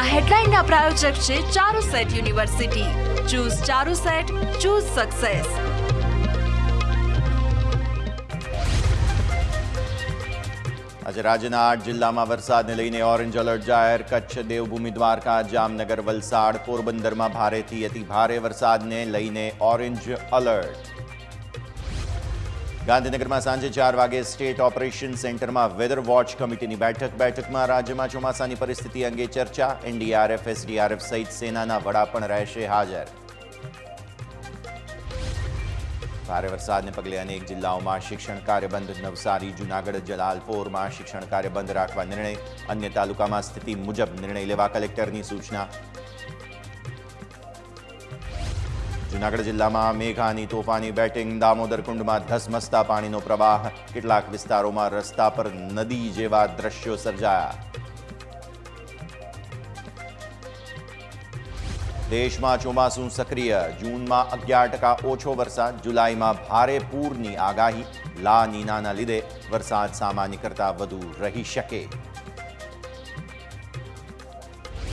આ હેડલાઇનના પ્રાયોજક છે Charusat university. Choose Charusat choose success આજે રાજ્યના આઠ જિલ્લામાં વરસાદને લઈને ઓરેન્જ એલર્ટ જાહેર. કચ્છ, દેવભૂમિ, દ્વારકા, જામનગર, વલસાડ, પોરબંદરમાં ભારેથી અતિ ભારે વરસાદને લઈને ઓરેન્જ એલર્ટ. ગાંધીનગરમાં સાંજે ચાર વાગે સ્ટેટ ઓપરેશન સેન્ટરમાં વેધર વોચ કમિટીની બેઠક, બેઠકમાં રાજ્યમાં ચોમાસાની પરિસ્થિતિ અંગે ચર્ચા, એનડીઆરએફ, એસડીઆરએફ સહિત સેનાના વડા પણ રહેશે હાજર. ભારે વરસાદને પગલે અનેક જિલ્લાઓમાં શિક્ષણ કાર્ય બંધ નવસારી, જૂનાગઢ, જલાલપોરમાં શિક્ષણ કાર્ય બંધ રાખવા નિર્ણય, અન્ય તાલુકામાં સ્થિતિ મુજબ નિર્ણય લેવા કલેક્ટરની સૂચના. જૂનાગઢ જિલ્લામાં મેઘાની તોફાની બેટિંગ દામોદર કુંડમાં ધસમસતા પાણીનો પ્રવાહ કેટલાક વિસ્તારોમાં રસ્તા પર નદી જેવા દ્રશ્યો સર્જાયા દેશમાં ચોમાસું સક્રિય જૂનમાં અગિયાર ટકા ઓછો વરસાદ જુલાઈમાં ભારે પૂરની આગાહી લા નીનાના લીધે વરસાદ સામાન્ય કરતાં વધુ રહી શકે